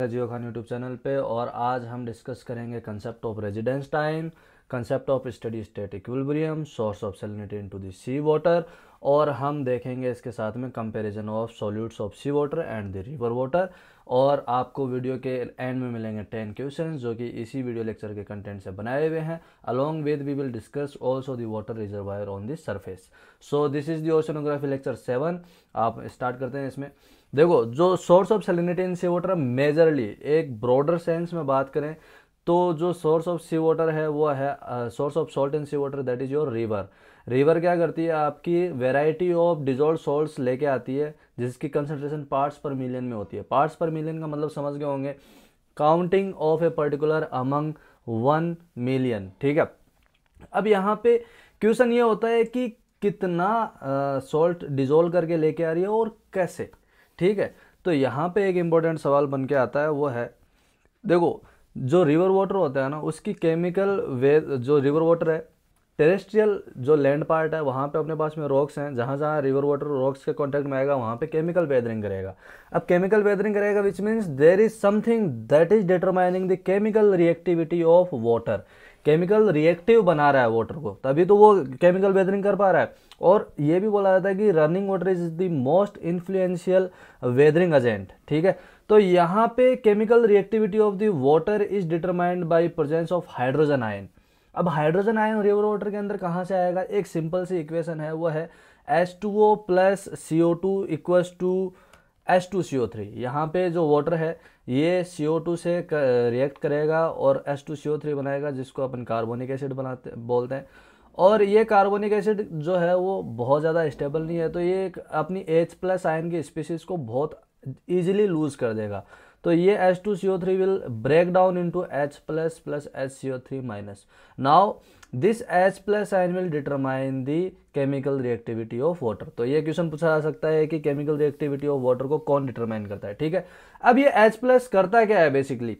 जियो Khan YouTube channel पे, और आज हम डिस्कस करेंगे concept of residence time concept of steady state equilibrium source of salinity into the sea water और हम देखेंगे इसके साथ में comparison of solutes of sea water and the river water और आपको वीडियो के एंड में मिलेंगे टेन क्वेश्चन जो कि इसी वीडियो लेक्चर के कंटेंट से बनाए हुए हैं। Along with we will discuss also the water reservoir on this surface so this is the oceanography lecture seven आप स्टार्ट करते हैं इसमें। देखो, जो source of salinity in sea water majorly एक ब्रॉडर सेंस में बात करें तो जो सोर्स ऑफ़ सी वाटर है, वो है source of salt in sea water that is your river river क्या करती है, आपकी वेराइटी ऑफ़ डिजोल्व सॉल्ट्स लेके आती है, जिसकी कंसंट्रेशन पार्ट्स पर मिलियन में होती है। पार्ट्स पर मिलियन का मतलब समझ गए होंगे। Counting of a particular among one million ठीक है? अब यहाँ पे क्वेश्चन ये होता है कि कितना सॉल्ट डिजोल्व करके लेके आ रही है और कैसे? ठीक है? तो यहाँ पे एक इम्पोर्टेंट सवाल बन के आता है, वो है, देखो, जो रिवर वाटर होता है ना, उसकी केमिकल वे जो रिवर वाटर है टेरेस्ट्रियल जो लैंड पार्ट है, वहाँ पे अपने पास में रॉक्स हैं, जहाँ जहाँ रिवर वाटर रॉक्स के कांटेक्ट में आएगा, वहाँ पे केमिकल वेदरिंग करेगा। अब केमिकल वेदरिंग करेगा which means there is something that is determining the chemical reactivity of water chemical reactive बना रहा है वाटर को। तभी तो वो केमिकल वेदरिंग कर पा रहा है। और ये भी बोला जाता है कि running water is the most influential weathering agent ठीक है? तो यहाँ पे chemical reactivity of the water is determined by presence of hydrogen ion अब हाइड्रोजन आयन रिवर वाटर के अंदर कहाँ से आएगा? एक सिंपल सी इक्वेशन है, वो है S two O plus C O two equals two S two C O three यहाँ पर जो वाटर है, ये सी ओ टू से रिएक्ट करेगा और S two C O three बनाएगा, जिसको अपन कार्बोनिक एसिड बनाते, बोलते हैं। और ये कार्बोनिक एसिड जो है, वो बहुत ज़्यादा स्टेबल नहीं है तो ये अपनी एच प्लस आयन की स्पीसीज को बहुत ईजिली लूज कर देगा। तो ये H two C O three will break down into H plus plus H C O three minus now this H plus ion will determine the chemical reactivity of water तो ये question पूछा जा सकता है कि केमिकल रिएक्टिविटी ऑफ़ वाटर को कौन determine करता है, ठीक है? अब ये एच प्लस करता क्या है बेसिकली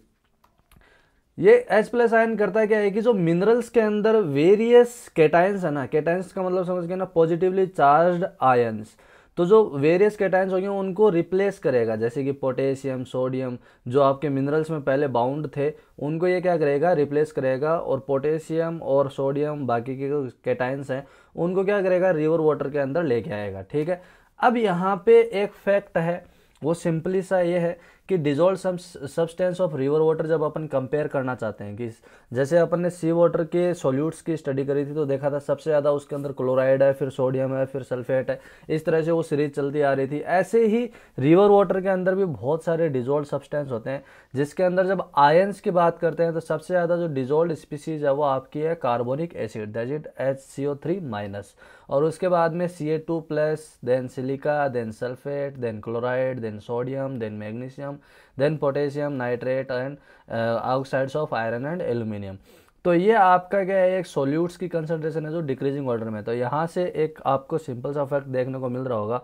ये एच प्लस आयन करता क्या है कि जो मिनरल्स के अंदर वेरियस केटाइंस है ना केटाइंस का मतलब समझ गए ना पॉजिटिवली चार्ज आयंस तो जो वेरियस कैटाइंस होंगे, उनको रिप्लेस करेगा। जैसे कि पोटेशियम सोडियम जो आपके मिनरल्स में पहले बाउंड थे, उनको ये क्या करेगा? रिप्लेस करेगा। और पोटेशियम और सोडियम बाकी के जो कैटाइंस हैं, उनको क्या करेगा? रिवर वाटर के अंदर लेके आएगा। ठीक है? अब यहाँ पे एक फैक्ट है, वो सिंपली सा ये है कि dissolve substance of river water जब अपन कंपेयर करना चाहते हैं कि जैसे अपन ने सी वाटर के सॉल्यूट्स की स्टडी करी थी तो देखा था सबसे ज़्यादा उसके अंदर क्लोराइड है, फिर सोडियम है, फिर सल्फेट है। इस तरह से वो सीरीज़ चलती आ रही थी। ऐसे ही रिवर वाटर के अंदर भी बहुत सारे डिजोल्व सब्सटेंस होते हैं, जिसके अंदर जब आयंस की बात करते हैं तो सबसे ज़्यादा जो डिजोल्व स्पीसीज है, वो आपकी है carbonic acid that it H C O three minus और उसके बाद में C A two plus then silica then sulphate then chloride then sodium then magnesium then potassium nitrate and oxides of iron and aluminium तो ये आपका क्या है, एक सोल्यूट्स की कंसंट्रेशन है जो डिक्रीजिंग ऑर्डर में तो यहाँ से एक आपको सिंपल सा फैक्ट देखने को मिल रहा होगा।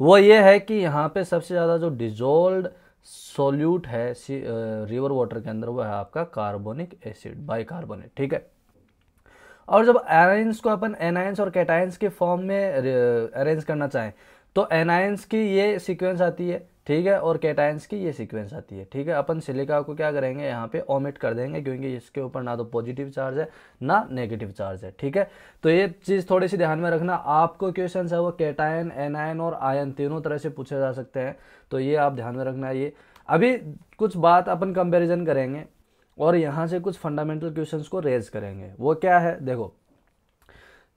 वो ये है कि यहाँ पे सबसे ज़्यादा जो डिजोल्ड सोल्यूट है रिवर वाटर के अंदर वो है आपका कार्बोनिक एसिड बाई कार्बोनेट ठीक है? और जब एनाइंस को अपन एनाइंस और कैटाइंस के फॉर्म में अरेंज करना चाहें तो एनाइंस की ये सीक्वेंस आती है। ठीक है? और कैटाइंस की ये सीक्वेंस आती है, ठीक है? अपन सिलिका को क्या करेंगे? यहाँ पे ओमिट कर देंगे, क्योंकि इसके ऊपर ना तो पॉजिटिव चार्ज है, ना नेगेटिव चार्ज है, ठीक है? तो ये चीज़ थोड़ी सी ध्यान में रखना। आपको क्वेश्चन है वो कैटाइन एनायन और आयन तीनों तरह से पूछे जा सकते हैं तो ये आप ध्यान में रखना ये। अभी कुछ बात अपन कंपेरिजन करेंगे और यहाँ से कुछ फंडामेंटल क्वेश्चन को रेज करेंगे। वो क्या है? देखो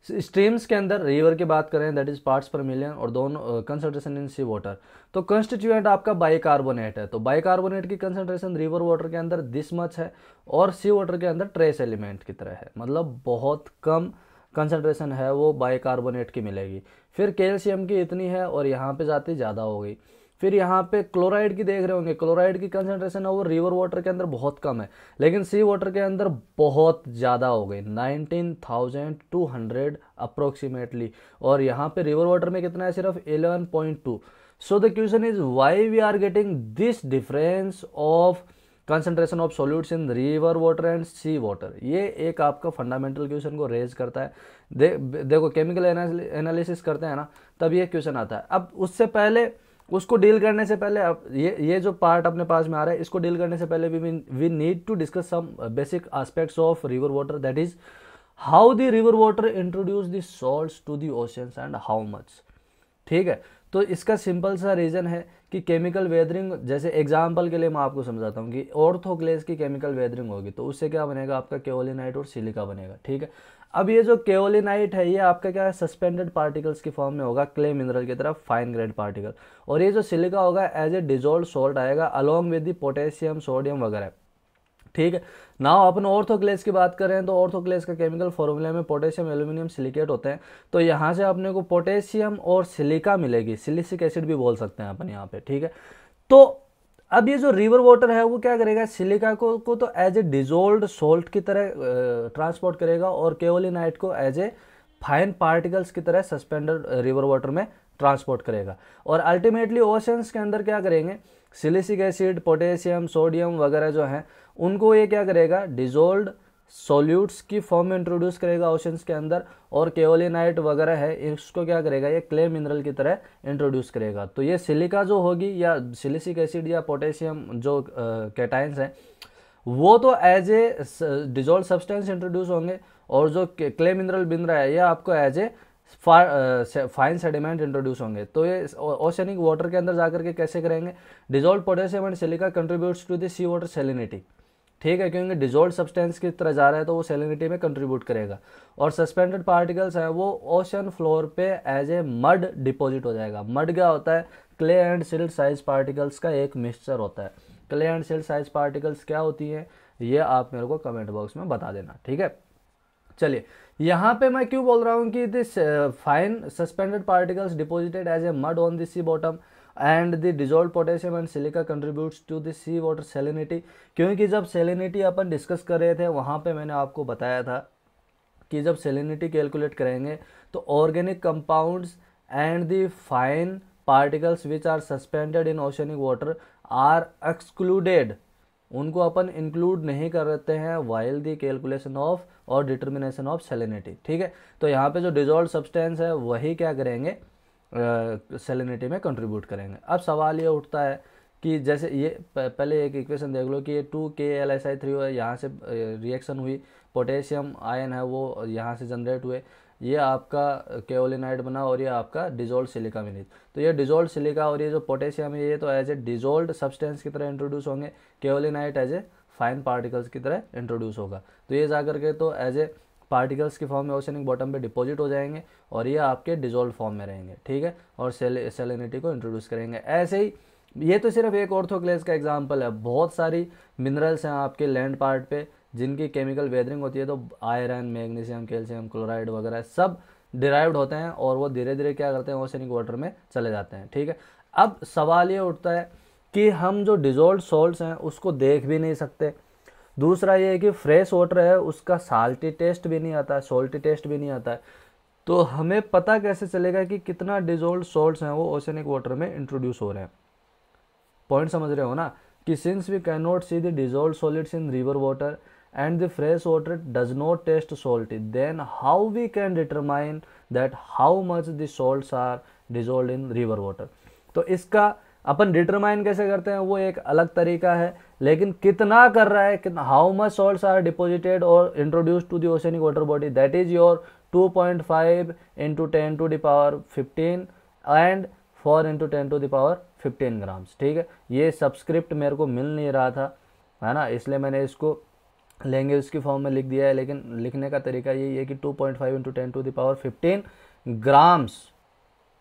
स्ट्रीम्स के अंदर रिवर की बात करें that is parts per million और दोनों कंसंट्रेशन इन सी वाटर तो कंस्टिट्यूएंट आपका बाइकार्बोनेट है। तो बाइकार्बोनेट की कंसंट्रेशन रिवर वाटर के अंदर दिस मच है और सी वाटर के अंदर ट्रेस एलिमेंट की तरह है। मतलब बहुत कम कंसंट्रेशन है वो बाइकार्बोनेट की मिलेगी। फिर कैल्शियम की इतनी है और यहाँ पे जाती ज़्यादा हो गई। फिर यहाँ पे क्लोराइड की देख रहे होंगे। क्लोराइड की कंसंट्रेशन है वो रिवर वाटर के अंदर बहुत कम है। लेकिन सी वाटर के अंदर बहुत ज़्यादा हो गई nineteen thousand two hundred approximately और यहाँ पे रिवर वाटर में कितना है? सिर्फ़ eleven point two so the question is why we are getting this difference of concentration of solutes in river water and sea water ये एक आपका फंडामेंटल क्वेश्चन को रेज करता है। दे, देखो केमिकल एनालिसिस करते हैं ना तब ये क्वेश्चन आता है। अब उससे पहले उसको डील करने से पहले अब ये ये जो पार्ट अपने पास में आ रहा है, इसको डील करने से पहले we we need to discuss some basic aspects of river water that is how the river water introduce the salts to the oceans and how much ठीक है? तो इसका सिंपल सा रीज़न है कि केमिकल वेदरिंग जैसे एग्ज़ाम्पल के लिए मैं आपको समझाता हूँ कि ऑर्थोक्लेस की केमिकल वेदरिंग होगी तो उससे क्या बनेगा? आपका केओलिनाइट और सिलिका बनेगा, ठीक है? अब ये जो केओलिनाइट है, ये आपका क्या है? सस्पेंडेड पार्टिकल्स की फॉर्म में होगा क्ले मिनरल की तरफ़ फाइन ग्रेड पार्टिकल और ये जो सिलिका होगा एज ए डिजोल्व सोल्ट आएगा along with the potassium sodium वगैरह. ठीक है? नाउ अपन ऑर्थोक्लेस की बात करें तो ऑर्थोक्लेस का केमिकल फॉर्मूला में पोटेशियम एल्यूमिनियम सिलिकेट होते हैं. तो यहाँ से अपने को पोटेशियम और सिलिका मिलेगी. सिलिसिक एसिड भी बोल सकते हैं अपन यहाँ पे. ठीक है? तो अब ये जो रिवर वाटर है, वो क्या करेगा? सिलिका को को तो एज ए डिजोल्ड सोल्ट की तरह ट्रांसपोर्ट करेगा और केवलिनाइट को एज ए फाइन पार्टिकल्स की तरह सस्पेंडेड रिवर वाटर में ट्रांसपोर्ट करेगा। और अल्टीमेटली ओशंस के अंदर क्या करेंगे? सिलिसिक एसिड पोटेशियम सोडियम वगैरह जो हैं, उनको ये क्या करेगा? डिजोल्ड सोल्यूट्स की फॉर्म में इंट्रोड्यूस करेगा ओशंस के अंदर और केओलिनाइट वगैरह है, इसको क्या करेगा? ये क्ले मिनरल की तरह इंट्रोड्यूस करेगा। तो ये सिलिका जो होगी या सिलिसिक एसिड या पोटेशियम जो कैटाइंस हैं, वो तो as a dissolve substance introduce होंगे और जो क्ले मिनरल बिन रहा है यह आपको as a fine sediment introduce होंगे। तो ये ओशनिक वाटर के अंदर जाकर के कैसे करेंगे? Dissolve potassium and silica contributes to the sea water salinity ठीक है, क्योंकि डिजोल्व सब्सटेंस की तरह जा रहा है तो वो सेलिनिटी में कंट्रीब्यूट करेगा। और सस्पेंडेड पार्टिकल्स हैं, वो ओशन फ्लोर पे एज ए मड डिपॉजिट हो जाएगा। मड क्या होता है? Clay and silt size particles का एक मिक्सचर होता है। Clay and silt size particles क्या होती हैं? ये आप मेरे को कमेंट बॉक्स में बता देना, ठीक है? चलिए, यहाँ पे मैं क्यों बोल रहा हूँ कि this fine suspended particles deposited as a mud on this sea bottom and the dissolve potassium and silica contributes to the sea water salinity क्योंकि जब सेलिनिटी अपन डिस्कस कर रहे थे, वहाँ पे मैंने आपको बताया था कि जब सेलिनिटी कैलकुलेट करेंगे तो organic compounds and the fine particles which are suspended in oceanic water are excluded उनको अपन इंक्लूड नहीं करते हैं वाइल दी कैलकुलेशन ऑफ़ और डिटर्मिनेशन ऑफ़ सेलिनिटी ठीक है? तो यहाँ पे जो डिजोल्व सब्सटेंस है, वही क्या करेंगे? सेलिनिटी में कंट्रीब्यूट करेंगे। अब सवाल ये उठता है कि जैसे ये पहले एक इक्वेशन देख लो कि ये टू के एल एस आई थ्री है यहाँ से रिएक्शन हुई पोटेशियम आयन है वो, यहाँ से जनरेट हुए। ये आपका केओलिनाइड बना और ये आपका डिजोल्व सिलिका मिली तो ये डिजोल्व सिलिका और ये जो पोटेशियम है, ये तो एज ए डिजोल्व सब्सटेंस की तरह इंट्रोड्यूस होंगे kaolinite as a fine particles की तरह इंट्रोड्यूस होगा। तो ये जा करके तो एज ए पार्टिकल्स के फॉर्म में ओशनिक बॉटम पे डिपॉजिट हो जाएँगे और ये आपके डिजोल्व फॉर्म में रहेंगे, ठीक है? और सेल सेलिनिटी को इंट्रोड्यूस करेंगे। ऐसे ही, ये तो सिर्फ़ एक ऑर्थोक्लेस का एग्ज़ाम्पल है। बहुत सारी मिनरल्स हैं आपके लैंड पार्ट पे जिनकी केमिकल वेदरिंग होती है तो आयरन मैग्नीशियम कैल्शियम क्लोराइड वगैरह सब डिराइव्ड होते हैं और वो धीरे धीरे क्या करते हैं ओशनिक वाटर में चले जाते हैं, ठीक है? अब सवाल ये उठता है कि हम जो डिजोल्व सॉल्ट्स हैं, उसको देख भी नहीं सकते। दूसरा ये है कि फ्रेश वाटर है, उसका साल्टी टेस्ट भी नहीं आता है सोल्टी टेस्ट भी नहीं आता। है तो हमें पता कैसे चलेगा कि कितना डिजोल्ड सॉल्ट्स हैं वो ओशनिक वाटर में इंट्रोड्यूस हो रहे हैं। पॉइंट समझ रहे हो ना? कि since we can not see the dissolve solids in river water and the fresh water does not taste salty then how we can determine that how much the salts are dissolve in river water तो इसका अपन determine कैसे करते हैं? वो एक अलग तरीका है। लेकिन कितना कर रहा है, कितना how much salts are deposited और introduce to the oceanic water body that is your 2.5 point five into ten to the power fifteen and four into ten to the power fifteen grams ठीक है? ये subscript मेरे को मिल नहीं रहा था, है ना? इसलिए मैंने इसको लेंगे उसकी फॉर्म में लिख दिया है, लेकिन लिखने का तरीका यही है कि 2.5 point five into ten to the power fifteen grams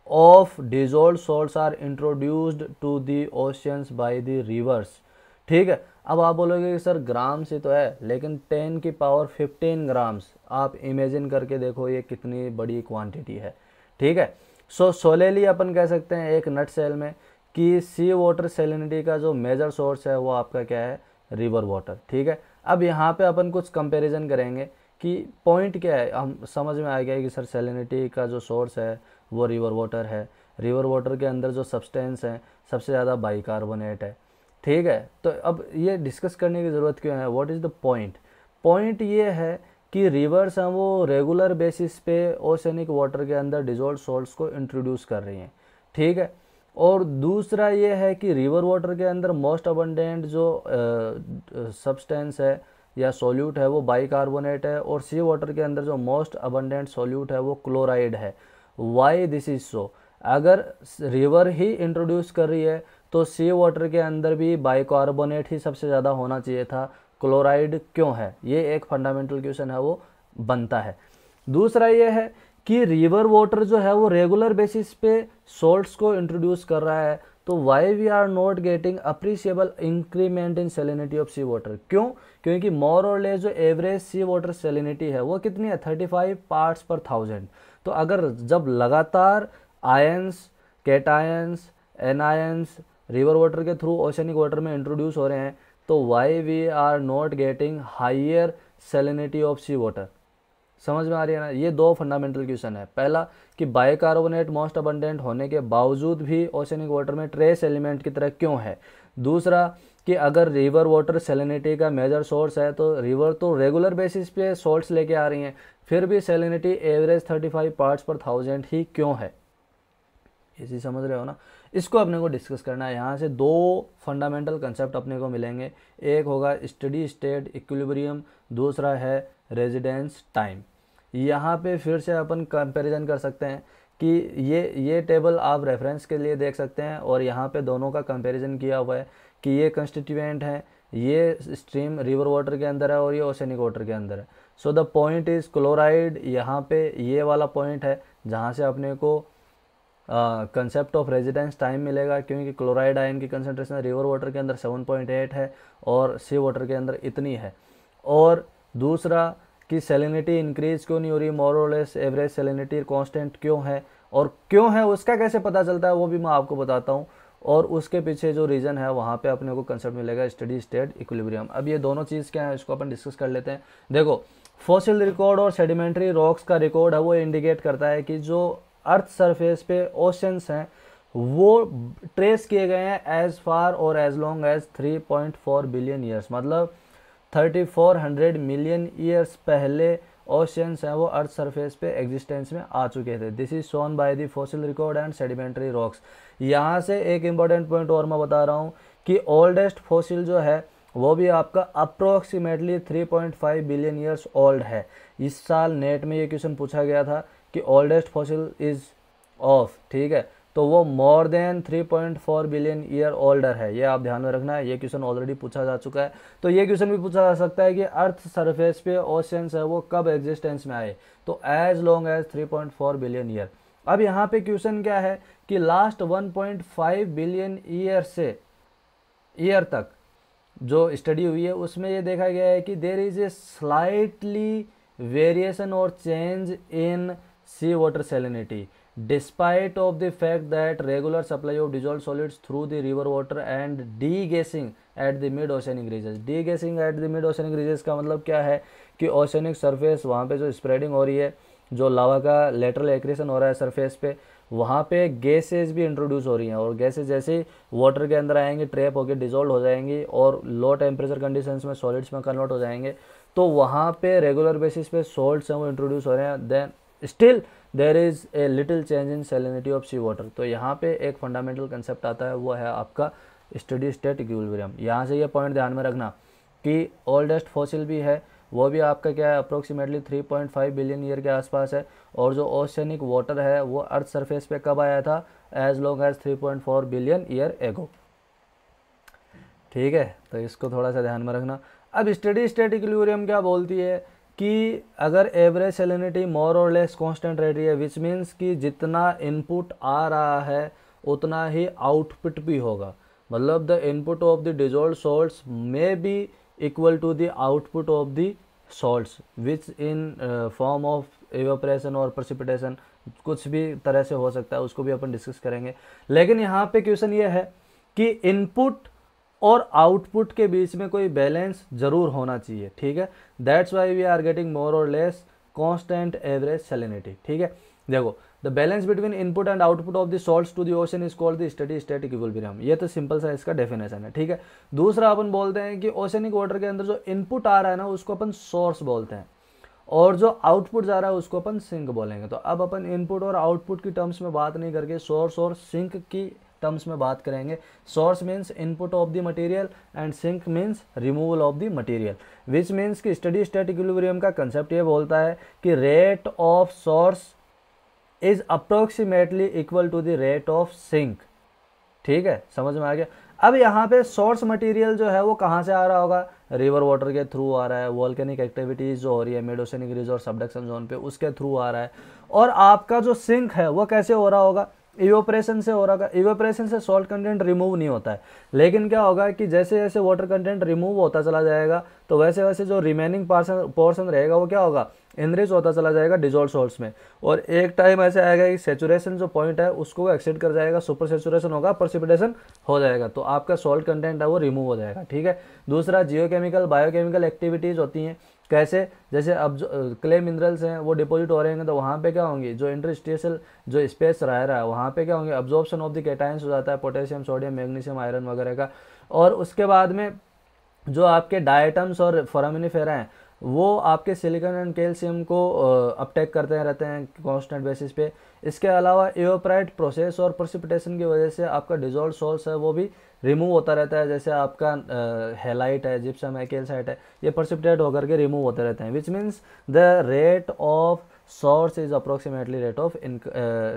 of dissolve salts are introduced to the oceans by the rivers ठीक है? अब आप बोलोगे कि सर ग्राम से तो है, लेकिन टेन की पावर फिफ्टीन ग्राम्स, आप इमेजिन करके देखो ये कितनी बड़ी क्वांटिटी है। ठीक है? सो सोलेली अपन कह सकते हैं एक नट सेल में कि सी वाटर सेलिनिटी का जो मेजर सोर्स है वो आपका क्या है? रिवर वाटर ठीक है? अब यहाँ पे अपन कुछ कंपैरिजन करेंगे कि पॉइंट क्या है। हम समझ में आ गया कि सर सेलिनिटी का जो सोर्स है वो रिवर वाटर है। रिवर वाटर के अंदर जो सब्सटेंस है, सबसे ज़्यादा बाइकार्बोनेट है। ठीक है? तो अब ये डिस्कस करने की ज़रूरत क्यों है? What is the point point ये है कि रिवर्स हैं वो रेगुलर बेसिस पे ओशनिक वाटर के अंदर डिजोल्व सॉल्ट्स को इंट्रोड्यूस कर रही हैं। ठीक है? और दूसरा ये है कि रिवर वाटर के अंदर मोस्ट अबंडेंट जो सब्सटेंस है या सॉल्यूट है वो बाइकार्बोनेट है और सी वाटर के अंदर जो मोस्ट अबंडेंट सॉल्यूट है वो क्लोराइड है। वाई दिस इज़ सो अगर रिवर ही इंट्रोड्यूस कर रही है तो सी वाटर के अंदर भी बाइकार्बोनेट ही सबसे ज़्यादा होना चाहिए था। क्लोराइड क्यों है? ये एक फंडामेंटल क्वेश्चन है, वो बनता है। दूसरा ये है कि रिवर वाटर जो है, वो रेगुलर बेसिस पे सॉल्ट्स को इंट्रोड्यूस कर रहा है। तो why we are not getting appreciable increment in salinity of sea water क्यों? क्योंकि मोर और लेस जो एवरेज सी वाटर सेलिनिटी है, वो कितनी है? Thirty five parts per thousand तो अगर जब लगातार ions cations anions river water के थ्रू ओशनिक वाटर में इंट्रोड्यूस हो रहे हैं। तो why we are not getting higher salinity of sea water समझ में आ रही है ना? ये दो फंडामेंटल क्वेश्चन है। पहला, कि बायोकार्बोनेट मोस्ट अबंडेंट होने के बावजूद भी ओशनिक वाटर में ट्रेस एलिमेंट की तरह क्यों है? दूसरा, कि अगर रिवर वाटर सेलिनिटी का मेजर सोर्स है तो रिवर तो रेगुलर बेसिस पे सोर्स लेके आ रही हैं, फिर भी salinity average 35 parts per thousand ही क्यों है? इसी समझ रहे हो ना? इसको अपने को डिस्कस करना है। यहाँ से दो फंडामेंटल कंसेप्ट अपने को मिलेंगे। एक होगा स्टडी स्टेट इक्विलिब्रियम दूसरा है रेजिडेंस टाइम यहाँ पे फिर से अपन कंपैरिजन कर सकते हैं कि ये ये टेबल आप रेफरेंस के लिए देख सकते हैं और यहाँ पे दोनों का कंपैरिजन किया हुआ है कि ये कंस्टिट्यूएंट है, ये स्ट्रीम रिवर वाटर के अंदर है और ये ओशनिक वाटर के अंदर है। So the point is chloride यहाँ पे ये वाला पॉइंट है जहाँ से अपने को कंसेप्ट ऑफ़ रेजिडेंस टाइम मिलेगा, क्योंकि क्लोराइड आयन की कंसनट्रेशन रिवर वाटर के अंदर 7.8 है और सी वाटर के अंदर इतनी है। और दूसरा कि सेलिनिटी इंक्रीज क्यों नहीं हो रही? मोरलेस एवरेज सेलिनिटी कांस्टेंट क्यों है? और क्यों है? उसका कैसे पता चलता है? वो भी मैं आपको बताता हूँ। और उसके पीछे जो रीज़न है, वहाँ पे अपने को कंसेप्ट मिलेगा स्टडी स्टेट इक्विलिब्रियम अब ये दोनों चीज़ क्या है, इसको अपन डिस्कस कर लेते हैं। देखो फॉसिल रिकॉर्ड और सेडिमेंट्री रॉक्स का रिकॉर्ड है, वो इंडिकेट करता है कि जो अर्थ सरफेस पे ओशंस हैं, वो ट्रेस किए गए हैं एज फार और as long as 3.4 billion years मतलब 3400 मिलियन ईयर्स पहले ओशंस हैं, वो अर्थ सरफेस पे एग्जिस्टेंस में आ चुके थे। This is shown by the fossil record and sedimentary rocks यहाँ से एक इंपॉर्टेंट पॉइंट और मैं बता रहा हूँ कि ओल्डेस्ट फॉसिल जो है वो भी आपका अप्रोक्सीमेटली 3.5 बिलियन ईयर्स ओल्ड है। इस साल नेट में ये क्वेश्चन पूछा गया था कि ओल्डेस्ट फॉसिल इज़ ऑफ़ ठीक है? तो वो more than 3.4 billion year older है। ये आप ध्यान में रखना है, ये क्वेश्चन ऑलरेडी पूछा जा चुका है। तो ये क्वेश्चन भी पूछा जा सकता है कि अर्थ सरफेस पे ओशंस है, वो कब एग्जिस्टेंस में आए? तो as long as 3.4 billion year अब यहाँ पे क्वेश्चन क्या है कि लास्ट 1.5 बिलियन ईयर से ईयर तक जो स्टडी हुई है, उसमें ये देखा गया है कि there is a slightly variation और change in sea water salinity despite of the fact that regular supply of dissolve solids through the river water and degassing at the mid ocean ingresses degassing at the mid ocean ingresses का मतलब क्या है कि oceanic surface वहाँ पर जो spreading हो रही है जो लावा का लेटरल एक्रेशन हो रहा है सरफेस पे, वहाँ पे गैसेज भी इंट्रोड्यूस हो रही हैं और गैसेज जैसे वाटर के अंदर आएँगे ट्रैप होकर डिजोल्व हो जाएँगी और लो टेम्परेचर कंडीशंस में सॉलिड्स में कन्वर्ट हो जाएँगे तो वहाँ पे रेगुलर बेसिस पे सॉल्ट्स हैं वो इंट्रोड्यूस हो रहे हैं। Then still there is a little change in salinity of sea water तो यहाँ पे एक फंडामेंटल कंसेप्ट आता है, वो है आपका स्टडी स्टेट इक्विलिब्रियम यहाँ से ये यह पॉइंट ध्यान में रखना कि ओल्डेस्ट फॉसिल भी है वो भी आपका क्या है अप्रोक्सीमेटली 3.5 बिलियन ईयर के आसपास है। और जो ओशनिक वाटर है, वो अर्थ सरफेस पे कब आया था? As long as 3.4 billion year ago ठीक है तो इसको थोड़ा सा ध्यान में रखना। अब स्टडी स्टेट इक्विलिब्रियम क्या बोलती है? कि अगर एवरेज सेलिनिटी मोर और लेस कॉन्स्टेंट रह रही है विच मीन्स कि जितना इनपुट आ रहा है, उतना ही आउटपुट भी होगा। मतलब the input of the dissolved salts may be equal to the output of the salts which in form of evaporation और प्रसिपिटेशन कुछ भी तरह से हो सकता है, उसको भी अपन डिस्कस करेंगे। लेकिन यहाँ पे क्वेश्चन ये है कि इनपुट और आउटपुट के बीच में कोई बैलेंस ज़रूर होना चाहिए, ठीक है? That's why we are getting more और लेस कॉन्स्टेंट एवरेज सेलिनिटी ठीक है? देखो the balance between input and output of the salts to the ocean is called the steady state equilibrium ये तो सिंपल सा इसका डेफिनेशन है, ठीक है? दूसरा अपन बोलते हैं कि ओशनिक वाटर के अंदर जो इनपुट आ रहा है ना, उसको अपन सोर्स बोलते हैं। और जो आउटपुट जा रहा है, उसको अपन सिंक बोलेंगे। तो अब अपन इनपुट और आउटपुट की टर्म्स में बात नहीं करके सोर्स और सिंक की टर्म्स में बात करेंगे। Source means input of the material and sink means removal of the material which means कि स्टडी स्टेट इक्विलिब्रियम का कंसेप्ट ये बोलता है कि rate of source is approximately equal to the rate of sink ठीक है? समझ में आ गया? अब यहाँ पे सोर्स मटेरियल जो है वो कहाँ से आ रहा होगा? रिवर वाटर के थ्रू आ रहा है वॉल्केनिक एक्टिविटीज़ जो हो रही है मेडोसेनिक रिजोर्स सबडक्शन जोन पे उसके थ्रू आ रहा है। और आपका जो सिंक है, वो कैसे हो रहा होगा? इवोपरेशन से हो रहा है इवोपरेशन से सॉल्ट कंटेंट रिमूव नहीं होता है। लेकिन क्या होगा कि जैसे जैसे वाटर कंटेंट रिमूव होता चला जाएगा तो वैसे वैसे जो रिमेनिंग पार्सन पोर्सन रहेगा, वो क्या होगा? इनरिच होता चला जाएगा डिजोल्व सॉल्ट्स में। और एक टाइम ऐसे आएगा कि सेचुरेशन जो पॉइंट है, उसको एक्सेड कर जाएगा सुपर सेचुरेशन होगा परसिपिटेशन हो जाएगा। तो आपका सॉल्ट कंटेंट है, वो रिमूव हो जाएगा, ठीक है? दूसरा जियोकेमिकल बायोकेमिकल एक्टिविटीज़ होती हैं। कैसे? जैसे अब जो क्ले मिनरल्स हैं, वो डिपॉजिट हो रहे हैं तो वहाँ पे क्या होंगे? जो इंटरस्टेशल जो स्पेस रह रहा है, वहाँ पे क्या होंगे? अब्जॉर्प्शन ऑफ़ द कैटाइंस हो जाता है पोटेशियम सोडियम मैग्नीशियम आयरन वगैरह का। और उसके बाद में जो आपके डाइटम्स और फोरामिनिफेरा हैं, वो आपके सिलिकॉन एंड कैल्शियम को अपटेक करते हैं, रहते हैं कांस्टेंट बेसिस पे। इसके अलावा एओप्राइट प्रोसेस और प्रोसिपिटेशन की वजह से आपका डिजोल्व सोल्स है, वो भी रिमूव होता रहता है, जैसे आपका हेलाइट है जिप्सम है केलसाइट है, ये परसिपिटेट होकर के रिमूव होते रहते हैं which means the rate of source is approximately rate of in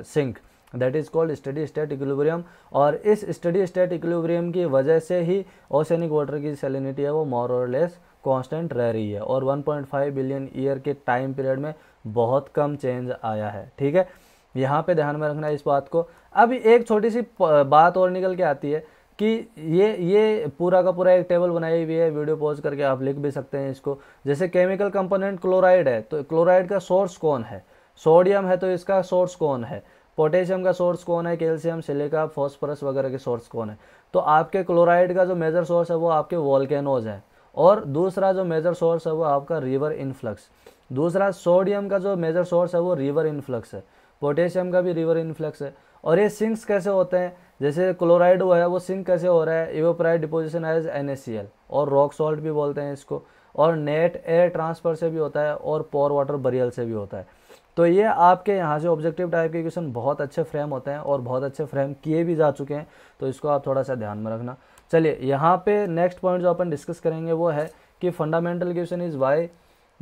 sink that is called steady state equilibrium और इस स्टडी स्टेट इक्विलिब्रियम की वजह से ही ओसेनिक वाटर की सेलिनिटी है, वो मोर और लेस कांस्टेंट रह रही है और 1.5 बिलियन ईयर के टाइम पीरियड में बहुत कम चेंज आया है, ठीक है? यहाँ पे ध्यान में रखना है इस बात को। अब एक छोटी सी बात और निकल के आती है। कि ये ये पूरा का पूरा एक टेबल बनाई हुई है वीडियो पॉज करके आप लिख भी सकते हैं इसको। जैसे केमिकल कंपोनेंट क्लोराइड है तो क्लोराइड का सोर्स कौन है? सोडियम है तो इसका सोर्स कौन है? पोटेशियम का सोर्स कौन है? कैल्शियम सिलिका फॉस्फोरस वगैरह के सोर्स कौन है? तो आपके क्लोराइड का जो मेजर सोर्स है वो आपके वॉल्केनोज है और दूसरा जो मेजर सोर्स है वो आपका रिवर इनफ्लक्स दूसरा सोडियम का जो मेजर सोर्स है वो रिवर इनफ्लक्स है। पोटेशियम का भी रिवर इनफ्लक्स है। और ये सिंक्स कैसे होते हैं? जैसे क्लोराइड हुआ है, वो सिंक कैसे हो रहा है? इवोप्राइड डिपोजिशन एज एन और रॉक सॉल्ट भी बोलते हैं इसको। और नेट एयर ट्रांसफ़र से भी होता है और पोर वाटर बरियल से भी होता है। तो ये आपके यहाँ से ऑब्जेक्टिव टाइप के क्वेश्चन बहुत अच्छे फ्रेम होते हैं और बहुत अच्छे फ्रेम किए भी जा चुके हैं। तो इसको आप थोड़ा सा ध्यान में रखना। चलिए, यहाँ पे नेक्स्ट पॉइंट जो अपन डिस्कस करेंगे वो है कि fundamental question is why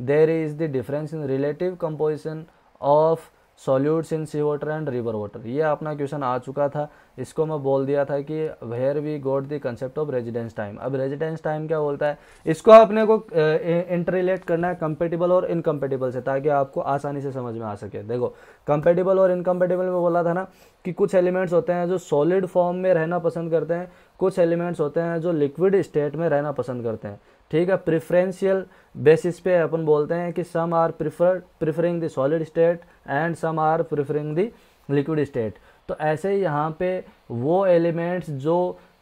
there is the difference in relative composition of solutes in sea water and river water. ये अपना क्वेश्चन आ चुका था। इसको मैं बोल दिया था कि where we got the concept of residence time अब रेजिडेंस टाइम क्या बोलता है? इसको अपने को इंटरलेट करना है कंपेटिबल और इनकम्पेटिबल से, ताकि आपको आसानी से समझ में आ सके। देखो कंपेटिबल और इनकम्पेटिबल में बोला था ना कि कुछ एलिमेंट्स होते हैं जो सॉलिड फॉर्म में रहना पसंद करते हैं, कुछ एलिमेंट्स होते हैं जो लिक्विड स्टेट में रहना पसंद करते हैं। ठीक है प्रिफरेंशियल बेसिस पे अपन बोलते हैं कि some are prefer preferring the solid state and some are preferring the liquid state तो ऐसे ही यहाँ पे वो एलिमेंट्स जो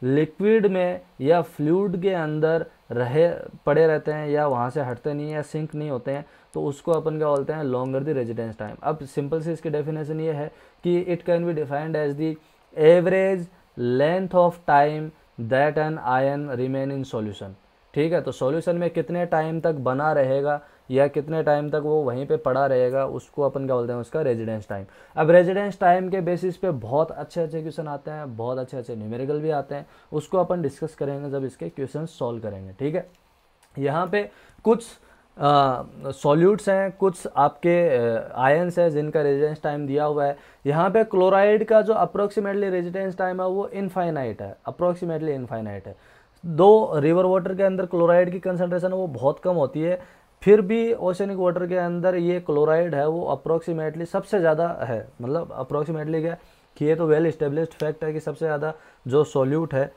लिक्विड में या फ्लूड के अंदर रहे, पड़े रहते हैं या वहाँ से हटते नहीं या सिंक नहीं होते हैं तो उसको अपन क्या बोलते हैं लॉन्गर द रेजिडेंस टाइम अब सिंपल से इसकी डेफिनेशन ये है कि it can be defined as the average length of time that an ion remain in solution ठीक है तो सॉल्यूशन में कितने टाइम तक बना रहेगा या कितने टाइम तक वो वहीं पे पड़ा रहेगा, उसको अपन क्या बोलते हैं उसका रेजिडेंस टाइम अब रेजिडेंस टाइम के बेसिस पे बहुत अच्छे अच्छे क्वेश्चन आते हैं, बहुत अच्छे अच्छे न्यूमेरिकल भी आते हैं, उसको अपन डिस्कस करेंगे जब इसके क्वेश्चन सॉल्व करेंगे, ठीक है? यहाँ पे कुछ सॉल्यूट्स हैं, कुछ आपके आयंस हैं जिनका रेजिडेंस टाइम दिया हुआ है। यहाँ पे क्लोराइड का जो अप्रोक्सीमेटली रेजिडेंस टाइम है वो इनफाइनाइट है अप्रोक्सीमेटली इनफाइनाइट है। दो रिवर वाटर के अंदर क्लोराइड की कंसनट्रेशन वो बहुत कम होती है। फिर भी ओशनिक वाटर के अंदर ये क्लोराइड है, वो अप्रोक्सीमेटली सबसे ज़्यादा है। मतलब अप्रोक्सीमेटली क्या? कि ये तो वेल इस्टेब्लिश्ड फैक्ट है कि सबसे ज़्यादा जो सोल्यूट है,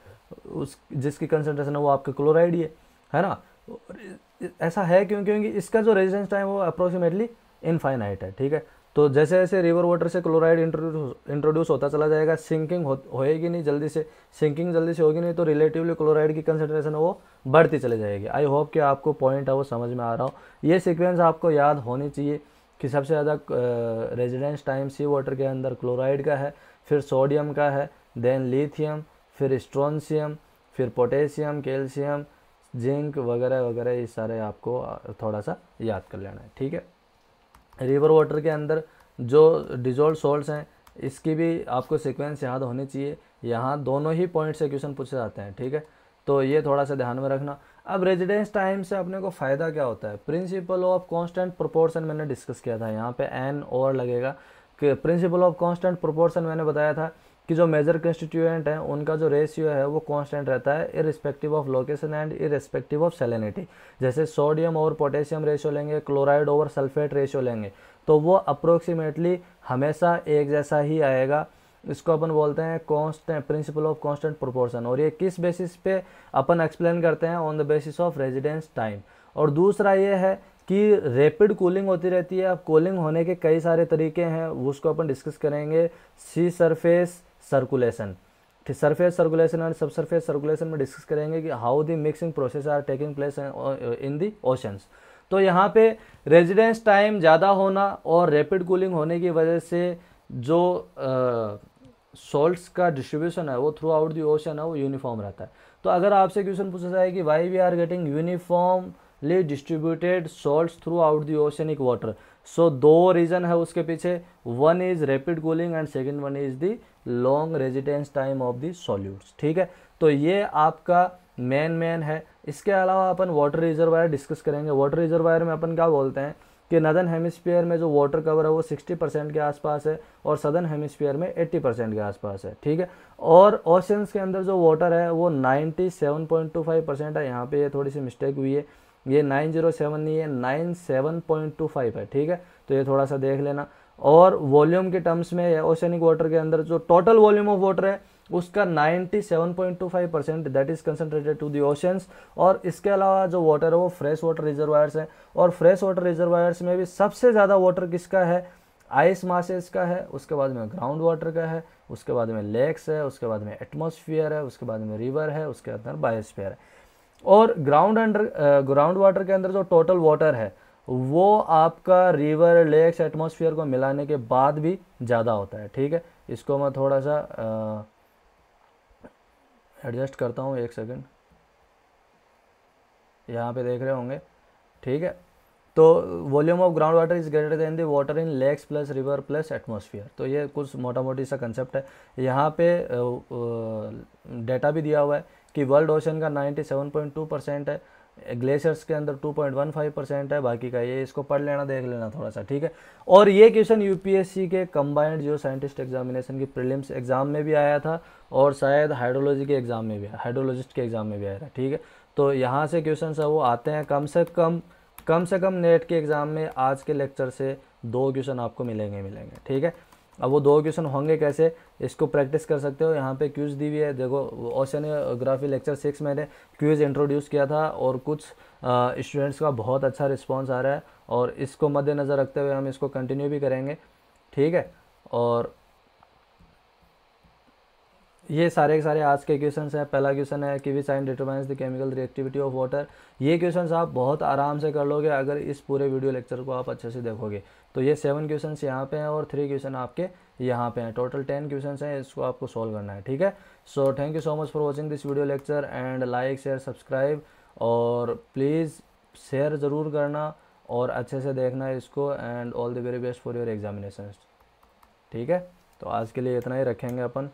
उस, जिसकी कंसनट्रेशन है वो आपके क्लोराइड ही है। है ना? ऐसा है क्यों? क्योंकि इसका जो रेजिडेंस टाइम वो अप्रोक्सीमेटली इनफाइनाइट है, ठीक है? तो जैसे जैसे रिवर वाटर से क्लोराइड इंट्रोड्यूस होता चला जाएगा सिंकिंग होएगी नहीं, जल्दी से सिंकिंग जल्दी से होगी नहीं तो रिलेटिवली क्लोराइड की कंसनट्रेशन वो बढ़ती चली जाएगी। आई होप कि आपको पॉइंट है, वो समझ में आ रहा हो। ये सिक्वेंस आपको याद होनी चाहिए कि सबसे ज़्यादा रेजिडेंस टाइम सी वाटर के अंदर क्लोराइड का है, फिर सोडियम का है देन लिथियम फिर स्ट्रोनशियम फिर पोटेशियम कैल्शियम जिंक वगैरह वगैरह, ये सारे आपको थोड़ा सा याद कर लेना है। ठीक है? रिवर वाटर के अंदर जो डिजोल्व सॉल्ट्स हैं, इसकी भी आपको सीक्वेंस याद होनी चाहिए। यहाँ दोनों ही पॉइंट से क्वेश्चन पूछे जाते हैं, ठीक है? तो ये थोड़ा सा ध्यान में रखना। अब रेजिडेंस टाइम से अपने को फ़ायदा क्या होता है? प्रिंसिपल ऑफ़ कांस्टेंट प्रोपोर्शन मैंने डिस्कस किया था। यहाँ पे एन और लगेगा कि प्रिंसिपल ऑफ़ कांस्टेंट प्रोपोर्शन मैंने बताया था। कि जो मेजर कंस्टिट्यूएंट हैं, उनका जो रेशियो है, वो कांस्टेंट रहता है irrespective of location and irrespective of salinity जैसे सोडियम और पोटेशियम रेशियो लेंगे क्लोराइड ओवर सल्फेट रेशियो लेंगे तो वो अप्रोक्सीमेटली हमेशा एक जैसा ही आएगा। इसको अपन बोलते हैं constant principle of constant proportion और ये किस बेसिस पे अपन एक्सप्लेन करते हैं? On the basis of residence time और दूसरा ये है कि रैपिड कूलिंग होती रहती है। अब कूलिंग होने के कई सारे तरीके हैं, उसको अपन डिस्कस करेंगे. Sea surface circulation surface circulation and sub surface circulation में डिस्कस करेंगे कि how the mixing process are taking place in the oceans तो यहाँ पे रेजिडेंस टाइम ज़्यादा होना और रैपिड कूलिंग होने की वजह से जो सॉल्ट्स uh, का डिस्ट्रीब्यूशन है वो थ्रू आउट दी ओशन है वो यूनिफॉर्म रहता है। तो अगर आपसे क्वेश्चन पूछा जाए कि why we are getting uniformly distributed salts throughout the oceanic water so दो रीज़न है उसके पीछे। One is rapid cooling and second one is the long residence time of the solutes ठीक है? तो ये आपका मेन मेन है। इसके अलावा अपन वाटर रिजर्वायर डिस्कस करेंगे। वाटर रिजर्वायर में अपन क्या बोलते हैं कि नदन हेमिस्फीयर में जो वाटर कवर है वो 60 परसेंट के आसपास है और सदर्न हेमिस्फीयर में 80 परसेंट के आसपास है, ठीक है? और ओशंस के अंदर जो वाटर है वो 97.25 परसेंट है। यहाँ पे ये थोड़ी सी मिस्टेक हुई है। ये 907 नहीं है 97.25 है, ठीक है? तो ये थोड़ा सा देख लेना। और वॉल्यूम के टर्म्स में ओशनिक वाटर के अंदर जो टोटल वॉल्यूम ऑफ़ वाटर है, उसका 97.25 percent that is concentrated to the oceans और इसके अलावा जो वाटर है, वो फ्रेश वाटर रिजर्वायर्स है। और फ्रेश वाटर रिजर्वायर्स में भी सबसे ज़्यादा वाटर किसका है? आइस मासेस का है, उसके बाद में ग्राउंड वाटर का है, उसके बाद में लेक्स है, उसके बाद में एटमोसफियर है, उसके बाद में रिवर है, उसके अंदर बायोस्फीयर है। और ग्राउंड अंडर ग्राउंड वाटर के अंदर जो टोटल वाटर है वो आपका रिवर लेक्स एटमोसफियर को मिलाने के बाद भी ज़्यादा होता है, ठीक है? इसको मैं थोड़ा सा एडजस्ट करता हूँ एक सेकंड यहाँ पे देख रहे होंगे, ठीक है? तो volume of ground water is greater than the water in lakes plus river plus atmosphere तो ये कुछ मोटा मोटी सा कंसेप्ट है। यहाँ पे डेटा भी दिया हुआ है कि वर्ल्ड ओशन का 97.2 परसेंट है। ग्लेशियर्स के अंदर 2.15 परसेंट है, बाकी का ये इसको पढ़ लेना, देख लेना थोड़ा सा ठीक है? और ये क्वेश्चन यूपीएससी के कंबाइंड जो साइंटिस्ट एग्जामिनेशन की प्रीलिम्स एग्ज़ाम में भी आया था और शायद हाइड्रोलॉजी के एग्ज़ाम में भी आया हाइड्रोलॉजिस्ट के एग्ज़ाम में भी आया था, ठीक है? तो यहाँ से क्वेश्चन है वो आते हैं कम से कम कम से कम नेट के एग्ज़ाम में आज के लेक्चर से दो क्वेश्चन आपको मिलेंगे मिलेंगे, ठीक है? अब वो दो क्वेश्चन होंगे कैसे, इसको प्रैक्टिस कर सकते हो। यहाँ पे क्यूज दी हुई है। देखो ओशनोग्राफी लेक्चर सिक्स मैंने क्यूज इंट्रोड्यूस किया था और कुछ स्टूडेंट्स का बहुत अच्छा रिस्पॉन्स आ रहा है और इसको मद्देनज़र रखते हुए हम इसको कंटिन्यू भी करेंगे। ठीक है? और ये सारे के सारे आज के क्वेश्चन हैं। पहला क्वेश्चन है कि we sign determines the chemical reactivity of water? ये क्वेश्चन आप बहुत आराम से कर लोगे अगर इस पूरे वीडियो लेक्चर को आप अच्छे से देखोगे। तो ये सेवन क्वेश्चन यहाँ पे हैं और थ्री क्वेश्चन आपके यहाँ पे हैं। टोटल टेन क्वेश्चन हैं, इसको आपको सॉल्व करना है, ठीक है? So thank you so much for watching this video lecture and like share subscribe और प्लीज़ शेयर ज़रूर करना और अच्छे से देखना इसको and all the very best for your examination ठीक है? तो आज के लिए इतना ही रखेंगे अपन।